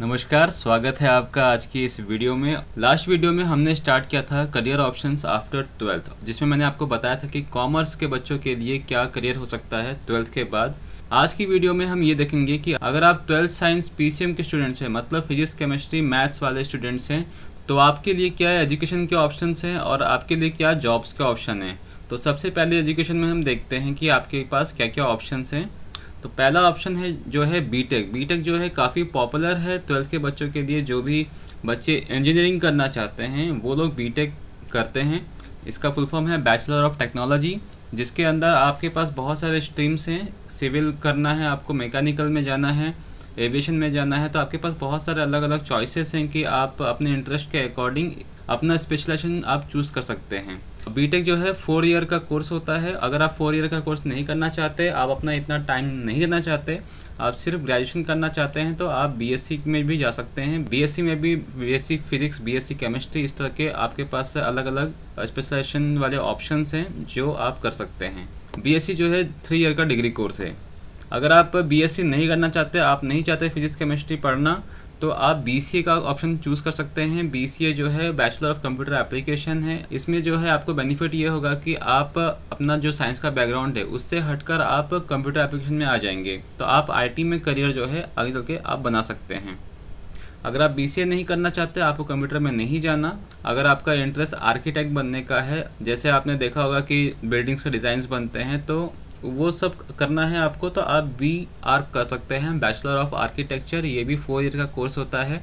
नमस्कार, स्वागत है आपका आज की इस वीडियो में। लास्ट वीडियो में हमने स्टार्ट किया था करियर ऑप्शंस आफ्टर ट्वेल्थ, जिसमें मैंने आपको बताया था कि कॉमर्स के बच्चों के लिए क्या करियर हो सकता है ट्वेल्थ के बाद। आज की वीडियो में हम ये देखेंगे कि अगर आप ट्वेल्थ साइंस पीसीएम के स्टूडेंट्स हैं मतलब फिजिक्स, केमिस्ट्री, मैथ्स वाले स्टूडेंट्स हैं तो आपके लिए क्या एजुकेशन के ऑप्शन हैं और आपके लिए क्या जॉब्स के ऑप्शन हैं? तो सबसे पहले एजुकेशन में हम देखते हैं कि आपके पास क्या क्या ऑप्शन हैं। तो पहला ऑप्शन है जो है बीटेक बीटेक जो है काफ़ी पॉपुलर है ट्वेल्थ के बच्चों के लिए। जो भी बच्चे इंजीनियरिंग करना चाहते हैं, वो लोग बीटेक करते हैं। इसका फुल फॉर्म है बैचलर ऑफ़ टेक्नोलॉजी जिसके अंदर आपके पास बहुत सारे स्ट्रीम्स हैं। सिविल करना है, आपको मैकेनिकल में जाना है एविएशन में जाना है तो आपके पास बहुत सारे अलग अलग चॉइसेस हैं कि आप अपने इंटरेस्ट के अकॉर्डिंग अपना स्पेशलाइजेशन आप चूज़ कर सकते हैं। बीटेक जो है फोर ईयर का कोर्स होता है। अगर आप फोर ईयर का कोर्स नहीं करना चाहते, आप अपना इतना टाइम नहीं देना चाहते, आप सिर्फ़ ग्रेजुएशन करना चाहते हैं तो आप बीएससी में भी जा सकते हैं। बीएससी में भी बीएससी फिजिक्स बीएससी केमिस्ट्री इस तरह के आपके पास अलग अलग स्पेशलाइजेशन वाले ऑप्शन हैं जो आप कर सकते हैं। बीएससी जो है थ्री ईयर का डिग्री कोर्स है। अगर आप बीएससी नहीं करना चाहते, आप नहीं चाहते फिजिक्स केमिस्ट्री पढ़ना तो आप BCA का ऑप्शन चूज़ कर सकते हैं। BCA जो है बैचलर ऑफ़ कंप्यूटर एप्लीकेशन है। इसमें जो है, आपको बेनिफिट ये होगा कि आप अपना जो साइंस का बैकग्राउंड है, उससे हटकर आप कंप्यूटर एप्लीकेशन में आ जाएँगे। तो आप आईटी में करियर जो है, आगे चल के आप बना सकते हैं। अगर आप BCA नहीं करना चाहते, आपको कंप्यूटर में नहीं जाना। अगर आपका इंटरेस्ट आर्किटेक्ट बनने का है, जैसे आपने देखा होगा कि बिल्डिंग्स के डिज़ाइंस बनते हैं तो वो सब करना है आपको तो आप बी आर्क कर सकते हैं बैचलर ऑफ़ आर्किटेक्चर ये भी फोर ईयर का कोर्स होता है।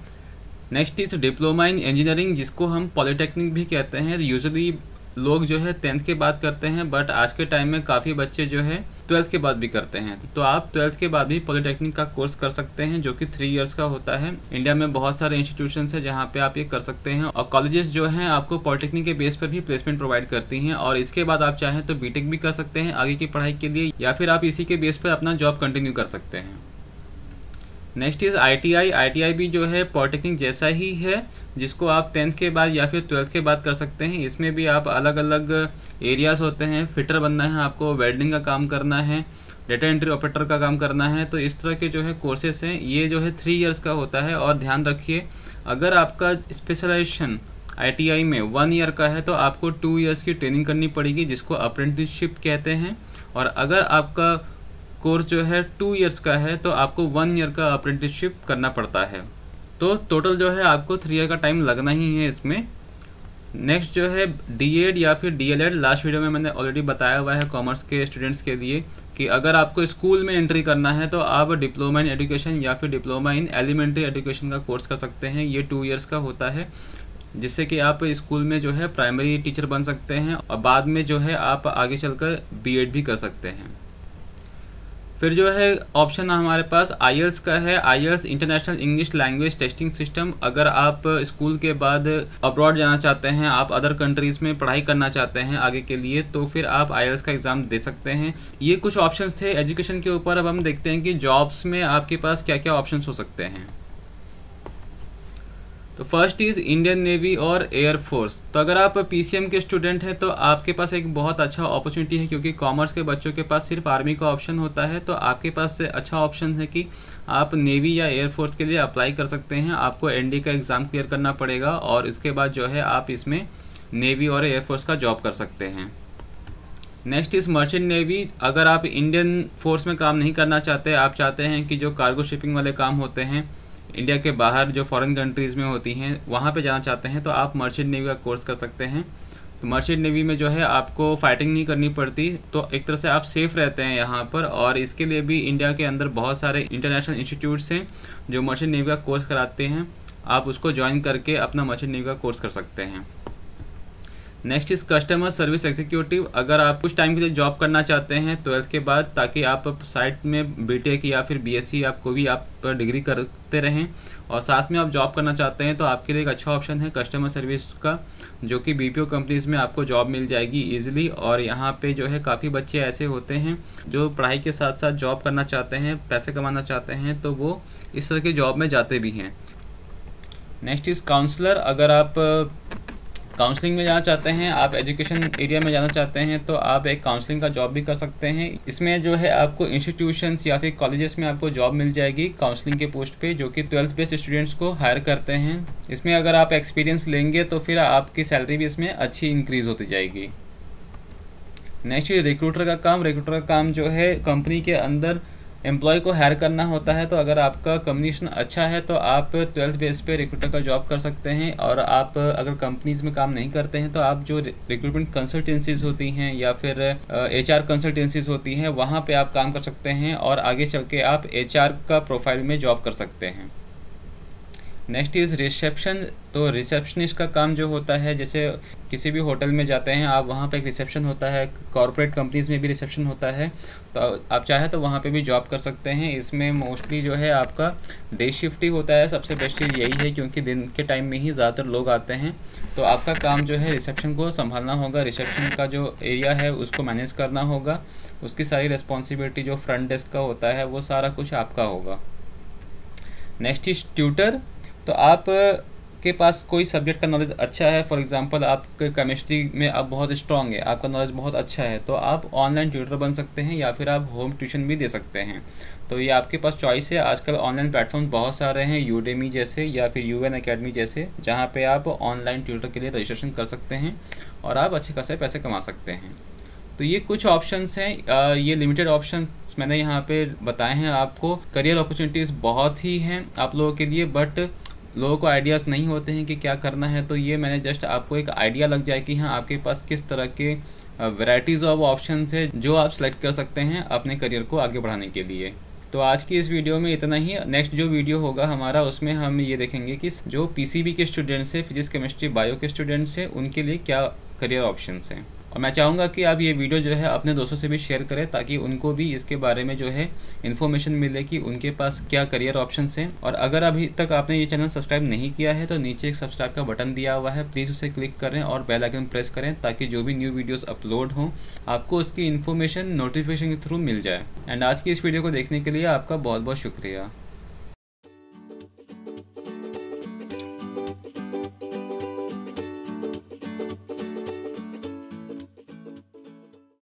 Next is diploma in engineering जिसको हम पॉलिटेक्निक भी कहते हैं। यूजुअली लोग जो है टेंथ के बाद करते हैं बट आज के टाइम में काफ़ी बच्चे जो है ट्वेल्थ के बाद भी करते हैं। तो आप ट्वेल्थ के बाद भी पॉलिटेक्निक का कोर्स कर सकते हैं, जो कि थ्री इयर्स का होता है। इंडिया में बहुत सारे इंस्टीट्यूशन है जहाँ पे आप ये कर सकते हैं, और कॉलेजेस जो हैं आपको पॉलिटेक्निक के बेस पर भी प्लेसमेंट प्रोवाइड करती हैं, और इसके बाद आप चाहें तो बीटेक भी कर सकते हैं, आगे की पढ़ाई के लिए, या फिर आप इसी के बेस पर अपना जॉब कंटिन्यू कर सकते हैं। नेक्स्ट इज़ आईटीआई आईटीआई भी जो है पॉलिटेक्निक जैसा ही है, जिसको आप टेंथ के बाद या फिर ट्वेल्थ के बाद कर सकते हैं। इसमें भी आप अलग अलग एरियाज़ होते हैं। फिटर बनना है आपको वेल्डिंग का काम करना है डेटा एंट्री ऑपरेटर का काम करना है। तो इस तरह के जो है कोर्सेस हैं, ये जो है थ्री इयर्स का होता है और ध्यान रखिए, अगर आपका स्पेशलाइजेशन आई में वन ईयर का है तो आपको टू ईयर्स की ट्रेनिंग करनी पड़ेगी, जिसको अप्रेंटिसशिप कहते हैं। और अगर आपका कोर्स जो है टू इयर्स का है तो आपको वन ईयर का अप्रेंटिसशिप करना पड़ता है। तो टोटल जो है आपको थ्री ईयर का टाइम लगना ही है इसमें। नेक्स्ट जो है डी या फिर डी लास्ट वीडियो में मैंने ऑलरेडी बताया हुआ है कॉमर्स के स्टूडेंट्स के लिए कि अगर आपको स्कूल में एंट्री करना है तो आप डिप्लोमा इन एजुकेशन या फिर डिप्लोमा इन एलिमेंट्री एजुकेशन का कोर्स कर सकते हैं। ये टू इयर्स का होता है, जिससे कि आप स्कूल में जो है प्राइमरी टीचर बन सकते हैं और बाद में जो है आप आगे चलकर बीएड भी कर सकते हैं। फिर जो है ऑप्शन हमारे पास आईएल्स का है। IELTS international English language testing system अगर आप स्कूल के बाद अब्रॉड जाना चाहते हैं, आप अदर कंट्रीज़ में पढ़ाई करना चाहते हैं आगे के लिए तो फिर आप आईएल्स का एग्ज़ाम दे सकते हैं। ये कुछ ऑप्शंस थे एजुकेशन के ऊपर। अब हम देखते हैं कि जॉब्स में आपके पास क्या क्या ऑप्शन हो सकते हैं। तो फ़र्स्ट इज़ इंडियन नेवी और एयर फोर्स तो अगर आप पीसीएम के स्टूडेंट हैं तो आपके पास एक बहुत अच्छा अपॉर्चुनिटी है, क्योंकि कॉमर्स के बच्चों के पास सिर्फ़ आर्मी का ऑप्शन होता है तो आपके पास से अच्छा ऑप्शन है कि आप नेवी या एयर फोर्स के लिए अप्लाई कर सकते हैं। आपको एनडी का एग्ज़ाम क्लियर करना पड़ेगा और इसके बाद जो है आप इसमें नेवी और एयरफोर्स का जॉब कर सकते हैं। नेक्स्ट इज़ मर्चेंट नेवी अगर आप इंडियन फोर्स में काम नहीं करना चाहते, आप चाहते हैं कि जो कार्गो शिपिंग वाले काम होते हैं इंडिया के बाहर जो फॉरेन कंट्रीज़ में होती हैं, वहाँ पे जाना चाहते हैं तो आप मर्चेंट नेवी का कोर्स कर सकते हैं। तो मर्चेंट नेवी में जो है, आपको फाइटिंग नहीं करनी पड़ती तो एक तरह से आप सेफ़ रहते हैं यहाँ पर, और इसके लिए भी इंडिया के अंदर बहुत सारे इंटरनेशनल इंस्टीट्यूट्स हैं, जो मर्चेंट नेवी का कोर्स कराते हैं। आप उसको ज्वाइन करके अपना मर्चेंट नेवी का कोर्स कर सकते हैं। Next is customer service executive अगर आप कुछ टाइम के लिए जॉब करना चाहते हैं ट्वेल्थ के बाद ताकि आप साइट में बीटेक या फिर बीएससी आप कोई भी आप डिग्री करते रहें और साथ में आप जॉब करना चाहते हैं तो आपके लिए एक अच्छा ऑप्शन है कस्टमर सर्विस का, जो कि बीपीओ कंपनीज़ में आपको जॉब मिल जाएगी ईजिली और यहाँ पे जो है काफ़ी बच्चे ऐसे होते हैं जो पढ़ाई के साथ साथ जॉब करना चाहते हैं, पैसे कमाना चाहते हैं तो वो इस तरह के जॉब में जाते भी हैं। नेक्स्ट इज़ काउंसलर अगर आप काउंसलिंग में जाना चाहते हैं, आप एजुकेशन एरिया में जाना चाहते हैं तो आप एक काउंसलिंग का जॉब भी कर सकते हैं। इसमें जो है आपको इंस्टीट्यूशंस या फिर कॉलेजेस में आपको जॉब मिल जाएगी काउंसलिंग के पोस्ट पे, जो कि ट्वेल्थ बेस्ड स्टूडेंट्स को हायर करते हैं। इसमें अगर आप एक्सपीरियंस लेंगे तो फिर आपकी सैलरी भी इसमें अच्छी इंक्रीज़ होती जाएगी। नेक्स्ट रिक्रूटर का काम। रिक्रूटर का काम जो है कंपनी के अंदर एम्प्लॉय को हायर करना होता है तो अगर आपका कम्युनिकेशन अच्छा है तो आप ट्वेल्थ बेस पे रिक्रूटर का जॉब कर सकते हैं और आप अगर कंपनीज़ में काम नहीं करते हैं तो आप जो रिक्रूटमेंट कंसल्टेंसीज होती हैं या फिर एच आर कंसल्टेंसीज होती हैं, वहाँ पर आप काम कर सकते हैं और आगे चल के आप एच आर का प्रोफ़ाइल में जॉब कर सकते हैं। नेक्स्ट इज़ रिसेप्शन तो रिसेप्शनिस्ट का काम जो होता है, जैसे किसी भी होटल में जाते हैं, आप वहाँ पे एक रिसेप्शन होता है कॉरपोरेट कंपनीज़ में भी रिसेप्शन होता है। तो आप चाहे तो वहाँ पे भी जॉब कर सकते हैं। इसमें मोस्टली जो है आपका डे शिफ्ट ही होता है। सबसे बेस्ट चीज़ यही है, क्योंकि दिन के टाइम में ही ज़्यादातर लोग आते हैं। तो आपका काम जो है रिसेप्शन को संभालना होगा। रिसेप्शन का जो एरिया है, उसको मैनेज करना होगा। उसकी सारी रिस्पॉन्सिबिलिटी जो फ्रंट डेस्क का होता है, वो सारा कुछ आपका होगा। नेक्स्ट इज़ ट्यूटर तो आप के पास कोई सब्जेक्ट का नॉलेज अच्छा है? फॉर एग्जांपल आप केमिस्ट्री में आप बहुत स्ट्रांग है, आपका नॉलेज बहुत अच्छा है तो आप ऑनलाइन ट्यूटर बन सकते हैं या फिर आप होम ट्यूशन भी दे सकते हैं। तो ये आपके पास चॉइस है। आजकल ऑनलाइन प्लेटफॉर्म बहुत सारे हैं यूडेमी जैसे या फिर यू एन अकेडमी जैसे, जहाँ पर आप ऑनलाइन ट्यूटर के लिए रजिस्ट्रेशन कर सकते हैं और आप अच्छे खासे पैसे कमा सकते हैं। तो ये कुछ ऑप्शंस हैं। ये लिमिटेड ऑप्शंस मैंने यहाँ पे बताए हैं आपको। करियर अपॉर्चुनिटीज़ बहुत ही हैं आप लोगों के लिए बट लोगों को आइडियाज़ नहीं होते हैं कि क्या करना है तो ये मैंने जस्ट आपको एक आइडिया लग जाए कि हाँ आपके पास किस तरह के वैराइटीज़ ऑफ़ ऑप्शन है जो आप सेलेक्ट कर सकते हैं अपने करियर को आगे बढ़ाने के लिए। तो आज की इस वीडियो में इतना ही। नेक्स्ट जो वीडियो होगा हमारा, उसमें हम ये देखेंगे कि जो पीसीबी के स्टूडेंट्स हैं फिजिक्स केमिस्ट्री बायो के स्टूडेंट्स हैं, उनके लिए क्या करियर ऑप्शंस हैं। और मैं चाहूँगा कि आप ये वीडियो जो है अपने दोस्तों से भी शेयर करें ताकि उनको भी इसके बारे में जो है इन्फॉर्मेशन मिले कि उनके पास क्या करियर ऑप्शन हैं। और अगर अभी तक आपने ये चैनल सब्सक्राइब नहीं किया है तो नीचे एक सब्सक्राइब का बटन दिया हुआ है। प्लीज़ उसे क्लिक करें और बेल आइकन प्रेस करें ताकि जो भी न्यू वीडियोज़ अपलोड हों, आपको उसकी इन्फॉर्मेशन नोटिफिकेशन के थ्रू मिल जाए। एंड आज की इस वीडियो को देखने के लिए आपका बहुत बहुत शुक्रिया।